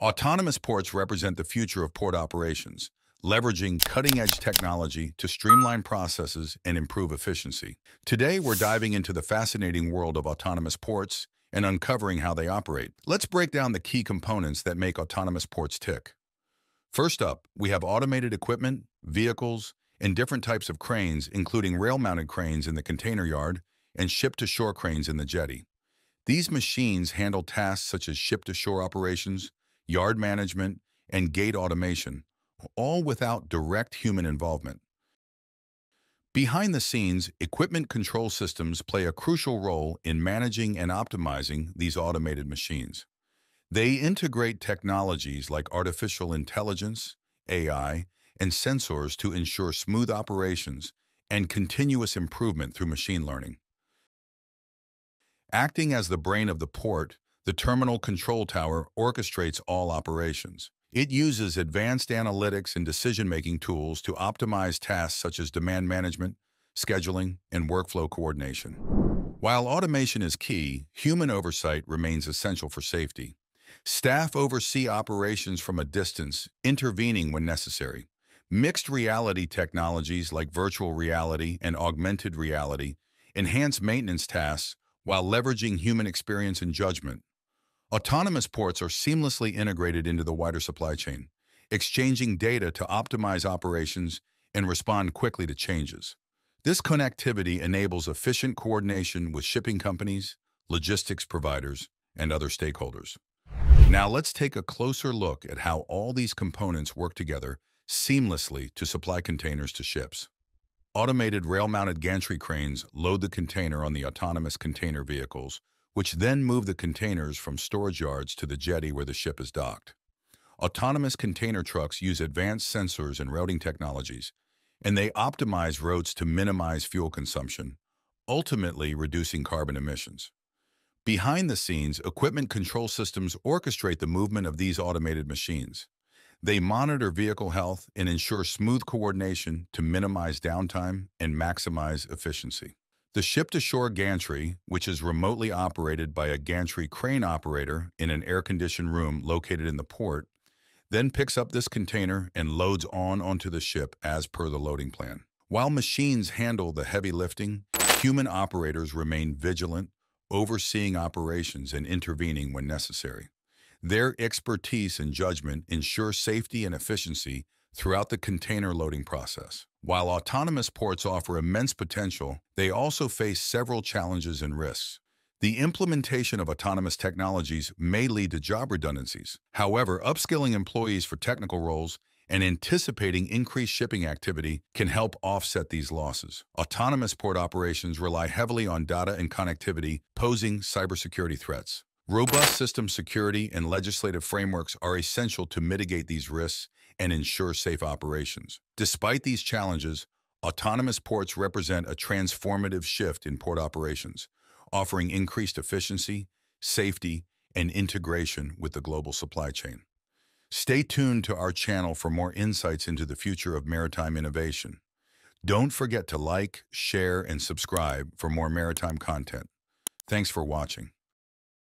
Autonomous ports represent the future of port operations, leveraging cutting-edge technology to streamline processes and improve efficiency. Today, we're diving into the fascinating world of autonomous ports and uncovering how they operate. Let's break down the key components that make autonomous ports tick. First up, we have automated equipment, vehicles, and different types of cranes, including rail-mounted cranes in the container yard and ship-to-shore cranes in the jetty. These machines handle tasks such as ship-to-shore operations, yard management, and gate automation, all without direct human involvement. Behind the scenes, equipment control systems play a crucial role in managing and optimizing these automated machines. They integrate technologies like artificial intelligence, AI, and sensors to ensure smooth operations and continuous improvement through machine learning. Acting as the brain of the port, the Terminal Control Tower orchestrates all operations. It uses advanced analytics and decision-making tools to optimize tasks such as demand management, scheduling, and workflow coordination. While automation is key, human oversight remains essential for safety. Staff oversee operations from a distance, intervening when necessary. Mixed reality technologies like virtual reality and augmented reality enhance maintenance tasks while leveraging human experience and judgment. Autonomous ports are seamlessly integrated into the wider supply chain, exchanging data to optimize operations and respond quickly to changes. This connectivity enables efficient coordination with shipping companies, logistics providers, and other stakeholders. Now let's take a closer look at how all these components work together seamlessly to supply containers to ships. Automated rail-mounted gantry cranes load the container on the autonomous container vehicles, which then move the containers from storage yards to the jetty where the ship is docked. Autonomous container trucks use advanced sensors and routing technologies, and they optimize routes to minimize fuel consumption, ultimately reducing carbon emissions. Behind the scenes, equipment control systems orchestrate the movement of these automated machines. They monitor vehicle health and ensure smooth coordination to minimize downtime and maximize efficiency. The ship-to-shore gantry, which is remotely operated by a gantry crane operator in an air-conditioned room located in the port, then picks up this container and loads on onto the ship as per the loading plan. While machines handle the heavy lifting, human operators remain vigilant, overseeing operations and intervening when necessary. Their expertise and judgment ensure safety and efficiency throughout the container loading process. While autonomous ports offer immense potential, they also face several challenges and risks. The implementation of autonomous technologies may lead to job redundancies. However, upskilling employees for technical roles and anticipating increased shipping activity can help offset these losses. Autonomous port operations rely heavily on data and connectivity, posing cybersecurity threats. Robust system security and legislative frameworks are essential to mitigate these risks and ensure safe operations. Despite these challenges, autonomous ports represent a transformative shift in port operations, offering increased efficiency, safety, and integration with the global supply chain. Stay tuned to our channel for more insights into the future of maritime innovation. Don't forget to like, share, and subscribe for more maritime content. Thanks for watching.